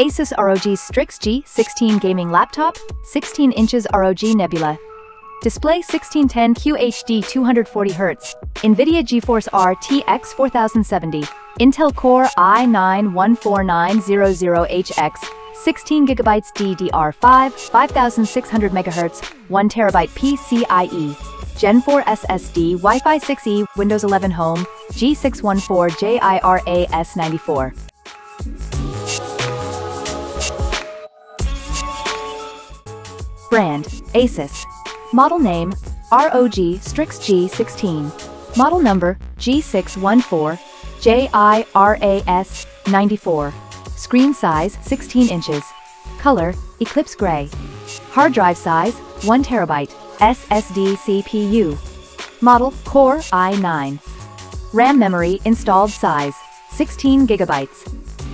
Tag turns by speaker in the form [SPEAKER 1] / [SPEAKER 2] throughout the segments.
[SPEAKER 1] Asus ROG Strix G16 Gaming Laptop, 16 inches ROG Nebula. Display 1610 QHD 240Hz, NVIDIA GeForce RTX 4070, Intel Core i9-14900HX, 16GB DDR5, 5600 MHz, 1TB PCIe, Gen 4 SSD, Wi-Fi 6E, Windows 11 Home, G614JIRAS94. Brand, Asus. Model name, ROG Strix G16. Model number, G614, JIRAS 94. Screen size, 16 inches. Color, Eclipse Gray. Hard drive size, 1 terabyte. SSD CPU. Model, Core i9. RAM memory installed size, 16 gigabytes.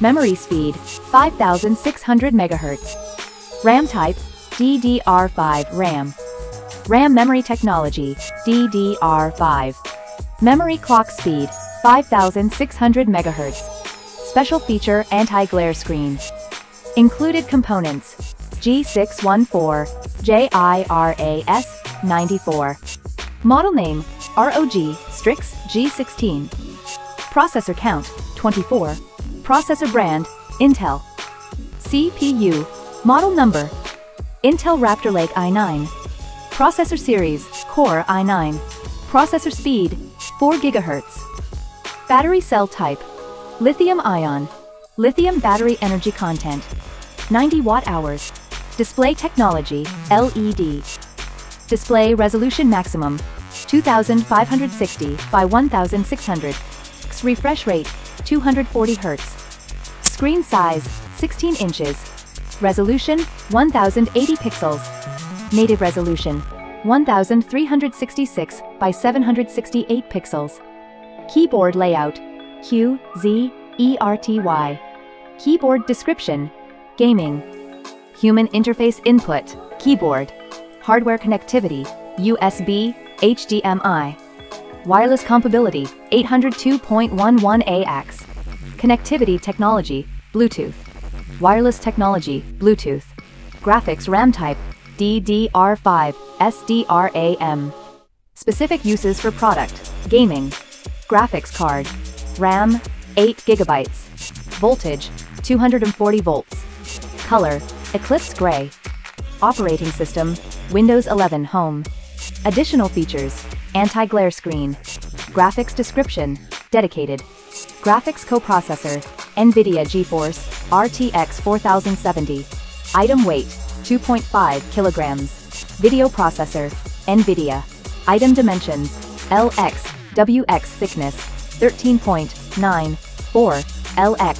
[SPEAKER 1] Memory speed, 5600 MHz. RAM type, DDR5 RAM. RAM memory technology, DDR5. Memory clock speed, 5600 MHz. Special feature anti-glare screen. Included components, G614, JIRAS 94. Model name, ROG Strix G16. Processor count, 24. Processor brand, Intel. CPU, model number, Intel Raptor Lake i9. Processor series, Core i9. Processor speed, 4 GHz. Battery cell type, lithium-ion. Lithium battery energy content, 90 watt-hours. Display technology, LED. Display resolution maximum, 2560 by 1600. Refresh rate, 240 Hz. Screen size, 16 inches. Resolution, 1080 pixels. Native resolution, 1366 by 768 pixels. Keyboard layout, Q, Z, E, R, T, Y. Keyboard description, gaming. Human interface input, keyboard. Hardware connectivity, USB, HDMI. Wireless compatibility, 802.11ax. Connectivity technology, Bluetooth. Wireless technology, Bluetooth. Graphics RAM type, DDR5, SDRAM. Specific uses for product, gaming. Graphics card. RAM, 8 gigabytes. Voltage, 240 volts. Color, Eclipse Gray. Operating system, Windows 11 Home. Additional features, anti-glare screen. Graphics description, dedicated. Graphics coprocessor, NVIDIA GeForce, RTX 4070. Item weight, 2.5 kilograms. Video processor, NVIDIA. Item dimensions, LX, WX thickness, 13.94, LX,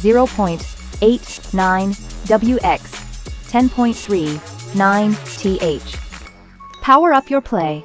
[SPEAKER 1] 0.89, WX, 10.39, TH. Power up your play.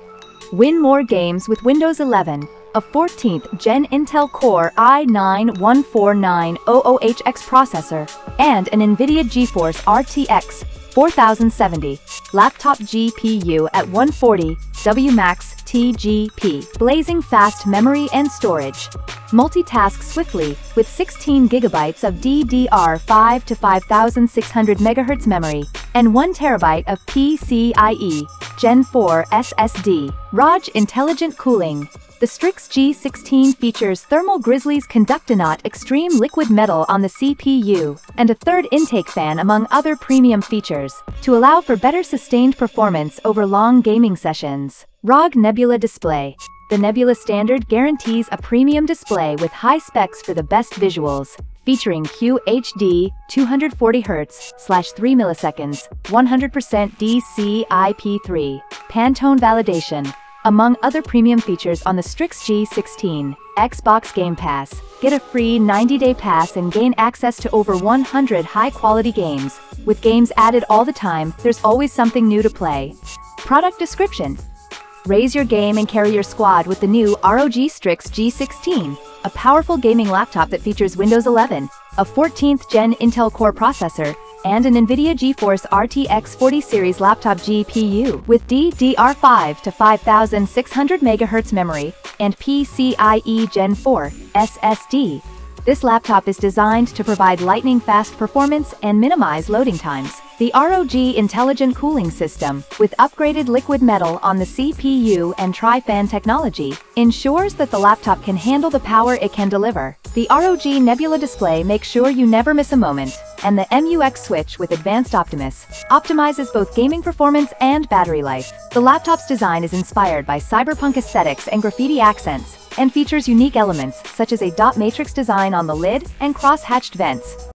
[SPEAKER 1] Win more games with Windows 11, a 14th Gen Intel Core i9-14900HX processor, and an NVIDIA GeForce RTX 4070 laptop GPU at 140 WMAX TGP, blazing fast memory and storage. Multitask swiftly with 16 gigabytes of DDR5 to 5600 MHz memory and 1 terabyte of PCIe Gen 4 SSD. ROG Intelligent Cooling. The Strix G16 features Thermal Grizzly's Conductonaut Extreme Liquid Metal on the CPU, and a third intake fan among other premium features, to allow for better sustained performance over long gaming sessions. ROG Nebula Display. The Nebula Standard guarantees a premium display with high specs for the best visuals, featuring QHD 240Hz slash 3 milliseconds, 100% DCI-P3, Pantone validation, among other premium features on the Strix G16, Xbox Game Pass, get a free 90-day pass and gain access to over 100 high-quality games. With games added all the time, there's always something new to play. Product description. Raise your game and carry your squad with the new ROG Strix G16, a powerful gaming laptop that features Windows 11, a 14th gen Intel Core processor, and an NVIDIA GeForce RTX 40 series laptop GPU with DDR5 to 5600 MHz memory and PCIe Gen 4 SSD. This laptop is designed to provide lightning-fast performance and minimize loading times. The ROG Intelligent Cooling System, with upgraded liquid metal on the CPU and tri-fan technology, ensures that the laptop can handle the power it can deliver. The ROG Nebula display makes sure you never miss a moment, and the MUX switch with Advanced Optimus optimizes both gaming performance and battery life. The laptop's design is inspired by cyberpunk aesthetics and graffiti accents, and features unique elements such as a dot matrix design on the lid and cross-hatched vents.